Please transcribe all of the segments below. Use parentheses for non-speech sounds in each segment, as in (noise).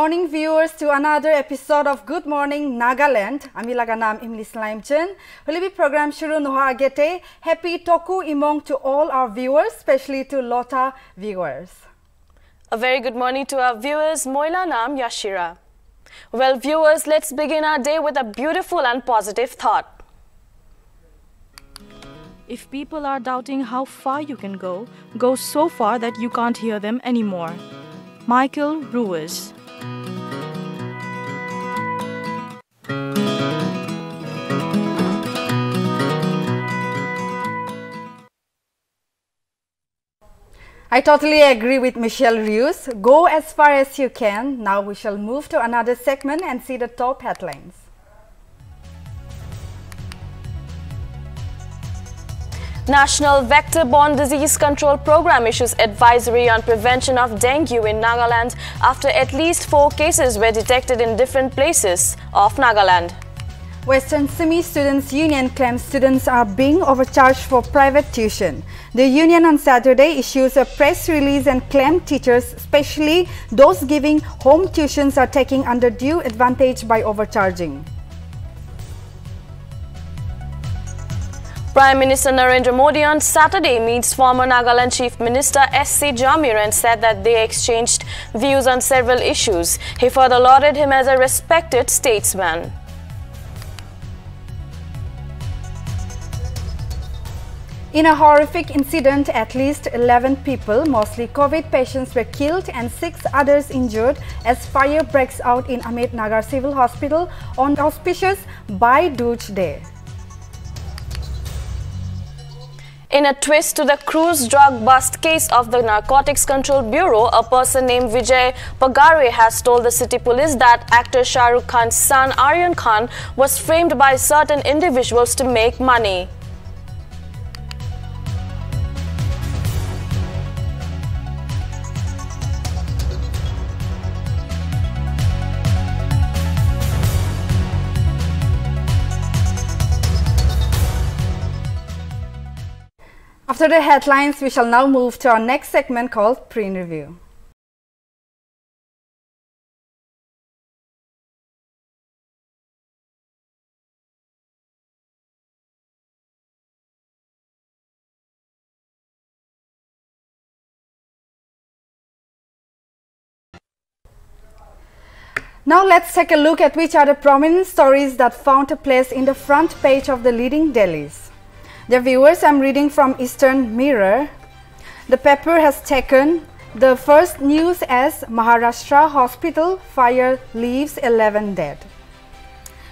morning viewers to another episode of Good Morning Nagaland. Ami laga imli Imlis Hulibi program shuru noha agete. Happy Tokhu Emong to all our viewers, especially to Lotha viewers. A very good morning to our viewers. Moila nam Yashira. Well viewers, let's begin our day with a beautiful and positive thought. If people are doubting how far you can go, go so far that you can't hear them anymore. Michael Ruiz I totally agree with Michelle Ruiz. Go as far as you can. Now we shall move to another segment and see the top headlines. National Vector-Borne Disease Control Program issues advisory on prevention of dengue in Nagaland after at least four cases were detected in different places of Nagaland. Western Sumi Students Union claims students are being overcharged for private tuition. The union on Saturday issues a press release and claimed teachers, especially those giving home tuitions, are taking undue advantage by overcharging. Prime Minister Narendra Modi on Saturday meets former Nagaland Chief Minister S.C. Jamir and said that they exchanged views on several issues. He further lauded him as a respected statesman. In a horrific incident, at least 11 people, mostly COVID patients, were killed and six others injured as fire breaks out in Ahmednagar Civil Hospital on auspicious Bhai Dooj Day. In a twist to the cruise drug bust case of the Narcotics Control Bureau, a person named Vijay Pagare has told the city police that actor Shah Rukh Khan's son Aryan Khan was framed by certain individuals to make money. After the headlines, we shall now move to our next segment called Pre-Review. Now let's take a look at which are the prominent stories that found a place in the front page of the leading dailies. Dear viewers, I'm reading from Eastern Mirror. The paper has taken the first news as Maharashtra hospital fire leaves 11 dead.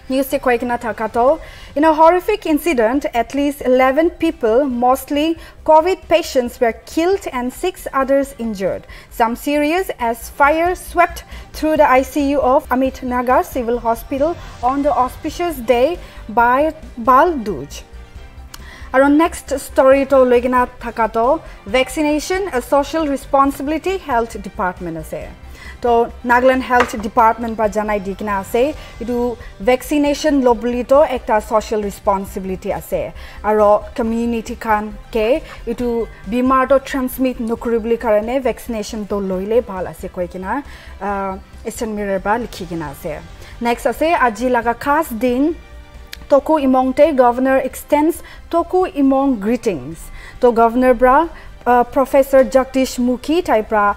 News Koikina Takato. In a horrific incident, at least 11 people, mostly COVID patients, were killed and six others injured. Some serious as fire swept through the ICU of Ahmednagar Civil Hospital on the auspicious day by Bhai আৰু next ষ্টৰিটো লৈ কিনা থকাটো vaccination social responsibility health department আছে। তো Nagaland health department পৰা জনাই দি কিনা আছে এইটো ভেকচিনেশ্যন ল' এটা ছ'চিয়েল ৰেছপনচিবিলিটি আছে। আৰু কমিউনিটি খানকে এইটো বেমাৰটো ট্ৰেন্সমিট নকৰিবলৈ কাৰণে ভেকচিনেশ্যনটো লৈলে ভাল আছে কৈ কিনা ইষ্টাৰ্ণ মিৰৰ পৰা লিখি কিনা আছে। নেক্সট আছে আজি লগা খাছ দিন Toku Imongte Governor extends Toku Imong greetings. To Governor Bra uh, Professor Jagdish Mukhi Taipra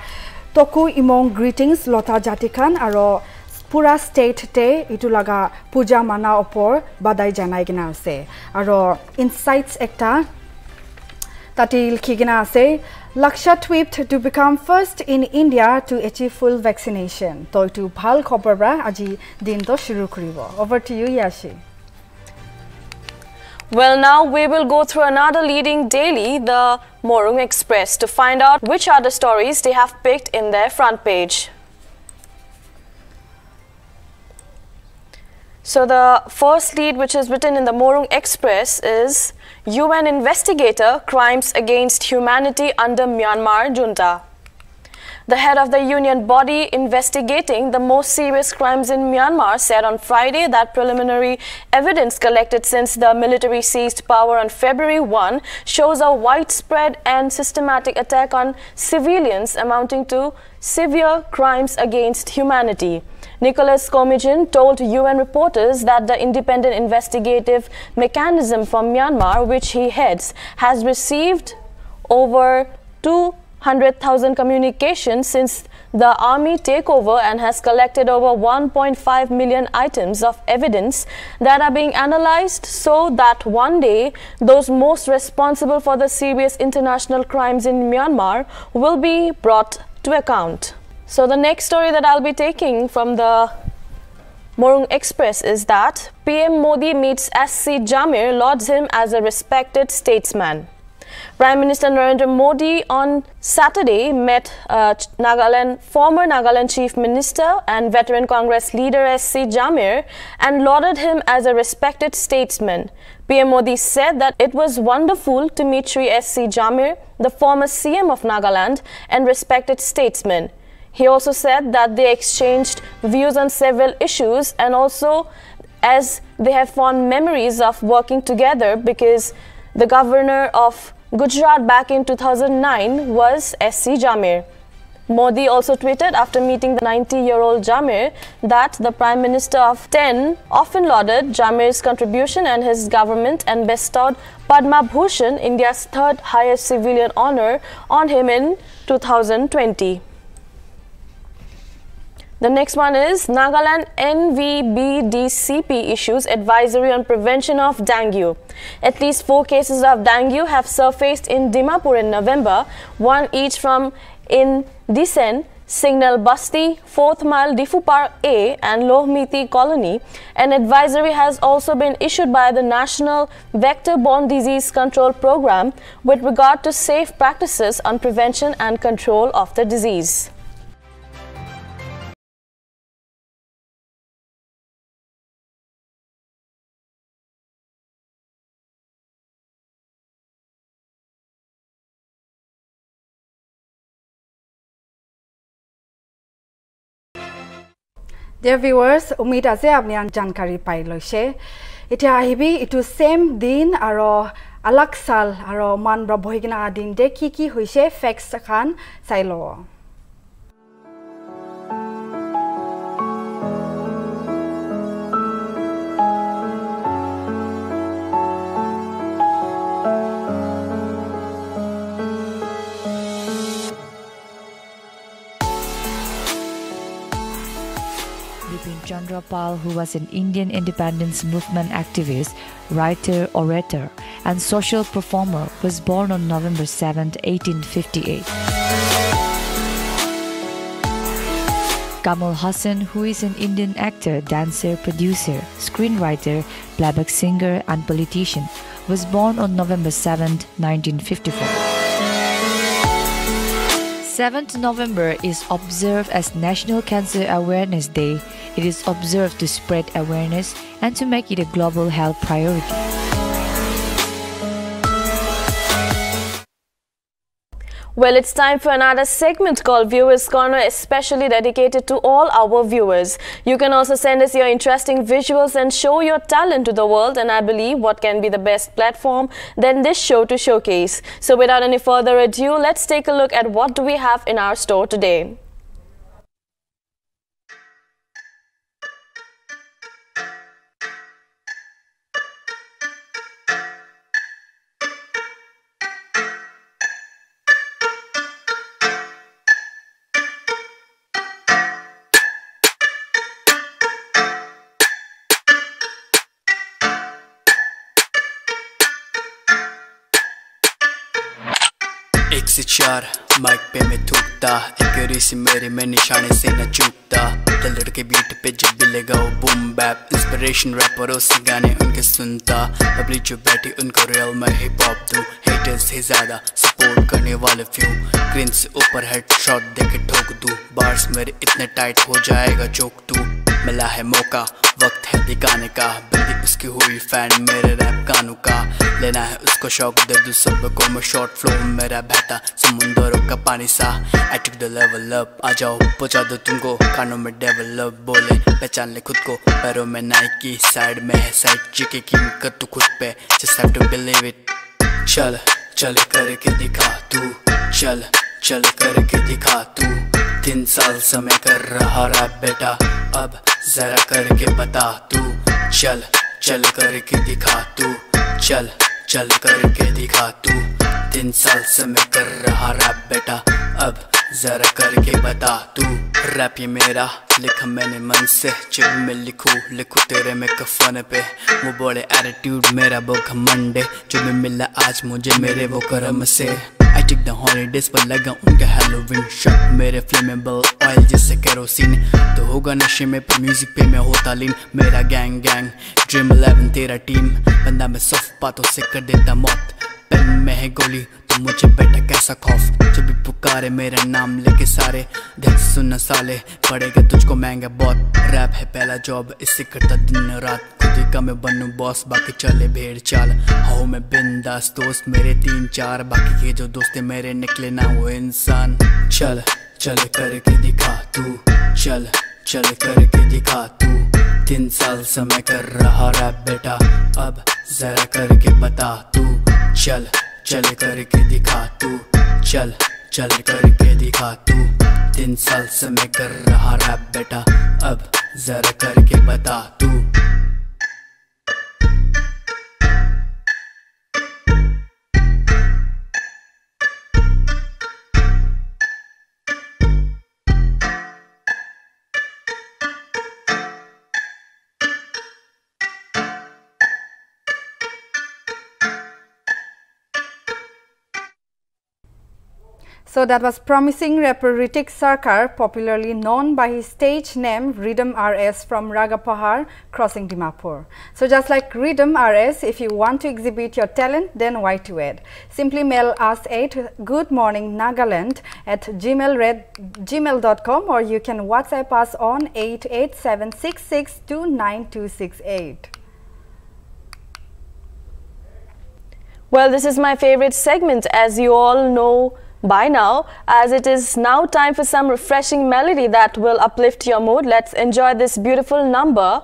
Toku Imong greetings Lota Jatikan Aro Pura State Te Itulaga Puja Mana Opor Badai Janaigina Se Aro Insights Ekta Tatil Kigina Se Laksha tweeped to become first in India to achieve full vaccination. Toi to Bhal Khobar Bra Aji Dindo Shuru Kuribo. Over to you, Yashi. Well, now we will go through another leading daily, the Morung Express, to find out which are the stories they have picked in their front page. So the first lead which is written in the Morung Express is UN investigator crimes against humanity under Myanmar junta. The head of the union body investigating the most serious crimes in Myanmar said on Friday that preliminary evidence collected since the military seized power on February 1 shows a widespread and systematic attack on civilians amounting to severe crimes against humanity. Nicholas Koumjian told UN reporters that the independent investigative mechanism from Myanmar, which he heads, has received over two 100,000 communications since the army takeover and has collected over 1.5 million items of evidence that are being analyzed so that one day those most responsible for the serious international crimes in Myanmar will be brought to account. So the next story that I'll be taking from the Morung Express is that PM Modi meets SC Jamir, lauds him as a respected statesman. Prime Minister Narendra Modi on Saturday met uh, Nagaland, former Nagaland Chief Minister and veteran Congress leader S.C. Jamir and lauded him as a respected statesman. PM Modi said that it was wonderful to meet Sri S.C. Jamir, the former CM of Nagaland and respected statesman. He also said that they exchanged views on several issues and also as they have fond memories of working together because the governor of Gujarat back in 2009 was SC Jamir. Modi also tweeted after meeting the 90-year-old Jamir that the Prime Minister of 10 often lauded Jamir's contribution and his government and bestowed Padma Bhushan, India's third highest civilian honor, on him in 2020. The next one is Nagaland NVBDCP issues advisory on prevention of dengue. At least four cases of dengue have surfaced in Dimapur in November, one each from in Disen, Signal Basti, 4th Mile Diphupar A and Lhomithi Colony. An advisory has also been issued by the National Vector-Borne Disease Control Program with regard to safe practices on prevention and control of the disease. Dear viewers, Umid আছে আপনি জানকাৰী পাই লৈছে এতিয়া আহিবি এইটো same দিন আৰু আলাক চাল আৰু মান ব্ৰহ্মহি কিনা দিন দে কি কি হৈছে ফেক্স এখন চাই লওঁ Chandra Pal, who was an Indian independence movement activist, writer, orator, and social performer, was born on November 7, 1858. Kamal Hassan, who is an Indian actor, dancer, producer, screenwriter, playback singer, and politician, was born on November 7, 1954. 7th November is observed as National Cancer Awareness Day. It is observed to spread awareness and to make it a global health priority. Well, it's time for another segment called Viewers Corner, especially dedicated to all our viewers. You can also send us your interesting visuals and show your talent to the world. And I believe what can be the best platform than this show to showcase. So without any further ado, let's take a look at what do we have in our store today. से चार mic पे मैं थूकता एक से मेरे में निशाने से न चूकता दिल के बीट पे जब भी लगा वो बूम बैप इंस्पिरेशन रैपरों से गाने उनके सुनता पब्लिक जो बैठी उनको रियल में हिप हॉप दूँ हेटर्स से ज़्यादा सपोर्ट करने वाले फ्यू ग्रीन से ऊपर हेड शॉट दे के ठोक दूँ बार्स मेरे इतने टाइट हो जाएगा जोक तू मिला है मौका, वक्त है दिखाने का। बंदी उसकी हुई फ़ैन मेरे रैप गानों का। लेना है उसको शौक, दे दू सबको, मैं शॉर्ट फ्लो मेरा बहता। समुंदरों का पानी सा I took the level up आ जाओ, पहुँचा दो तुमको, कानों में डेवलप बोले, पहचान ले खुद को, पैरों में नाइकी साइड में है साइड चिके की कर तू खुद पे। Just have to believe it चल चल करके दिखा तू, चल चल करके दिखा तू। तीन साल समय कर रहा रैप बेटा। अब जरा करके बता तू। चल चल करके दिखा तू। चल चल करके दिखा तू। तीन साल से मैं कर रहा रैप बेटा। अब जरा करके बता तू। रैप ये मेरा, लिखा मैंने मन से। जब मैं लिखू लिखू तेरे में कफन पे। वो बड़े एटीट्यूड मेरा वो घमंडे जो मैं मिला आज मुझे मेरे वो करम से। टेक द हॉलीडेज पर लगा उनका हेलोविन शॉट मेरे फ्लेमेबल ऑयल जैसे केरोसिन तो होगा नशे में पर म्यूज़िक पे मैं होता लीन मेरा गैंग गैंग ड्रीम इलेवन तेरा टीम बंदा मैं सॉफ्ट बातों से कर देता मौत। पेन में है गोली तो मुझे बेटा कैसा खौफ? जब भी पुकारे मेरा नाम लेके सारे। देख सुनना साले, पड़ेगा तुझको महँगा बहुत। रैप है पहला जॉब इससे करता दिन रात। खुद का मैं बनू बॉस बाकी चले भेड़ चाल। हाउ मैं बिंदास दोस्त, मेरे तीन चार। बाकी के जो दोस्त मेरे निकले ना वो इंसान। चल चल करके दिखा तू, चल चल करके दिखा तू। तीन साल से मैं कर रहा रैप बेटा, अब जरा करके बता तू। चल चल करके दिखा तू, चल चल करके दिखा तू। तीन साल से मैं कर रहा रैप बेटा, अब जरा करके बता तू। So that was promising rapper Ritik Sarkar, popularly known by his stage name Rhythm RS from Rangapahar, crossing Dimapur. So just like Rhythm RS, if you want to exhibit your talent, then why to wait? Simply mail us at goodmorningnagaland at gmail.com or you can WhatsApp us on 88766292268. Well, this is my favorite segment as you all know by now as it is now time for some refreshing melody that will uplift your mood. Let's enjoy this beautiful number.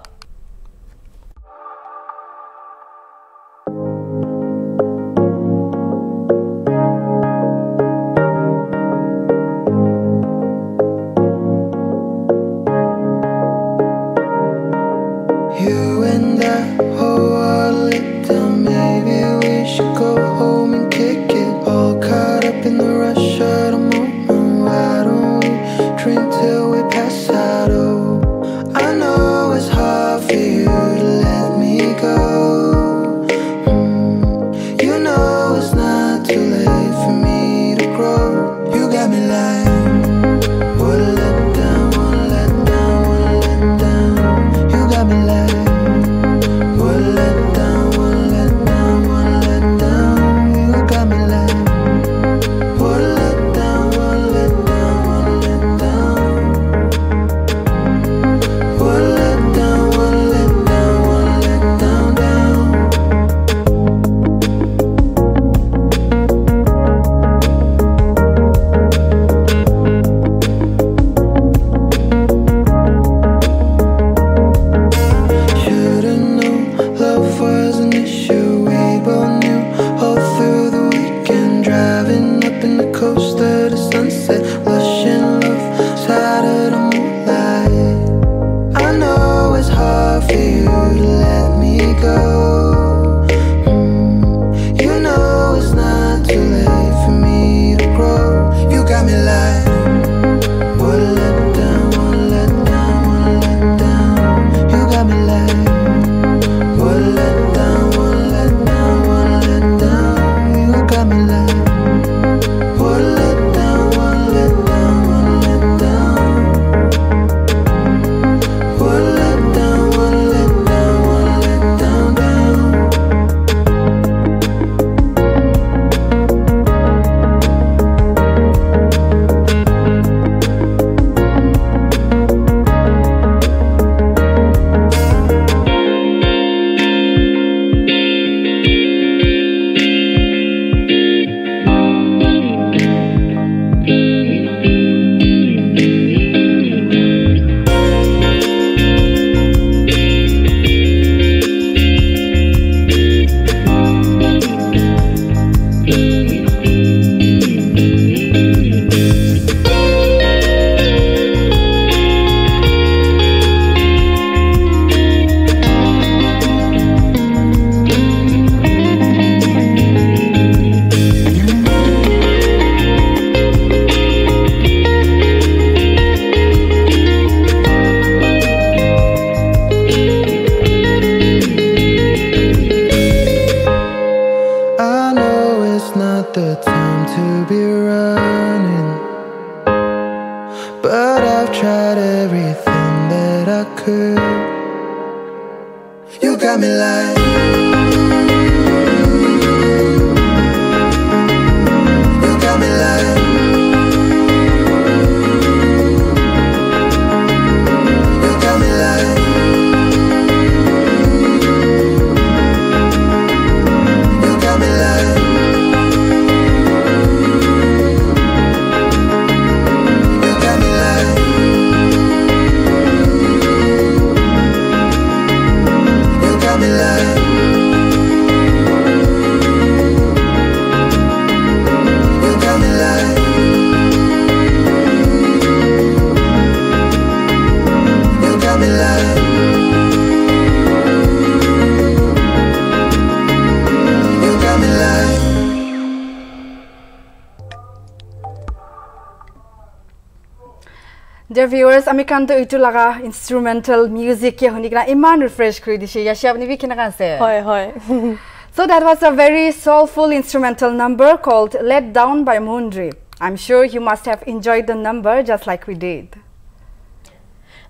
Dear viewers, আমি কান্ত এইটো লাগা instrumental music কে শুনি কিনা ইমান refresh কৰি দিছে ইয়াছি আপুনি B কেনেকা আছে হয় হয় (laughs) So that was a very soulful instrumental number called Let Down by Moondrip. I'm sure you must have enjoyed the number just like we did.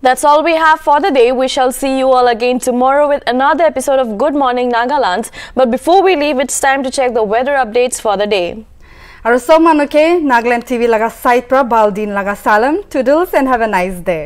That's all we have for the day. We shall see you all again tomorrow with another episode of Good Morning Nagaland. But before we leave, it's time to check the weather updates for the day. আৰু চব মানুহকে Nagaland TV লগা side পৰা বাল দিন লগা চালাম টুডলছ and have a nice day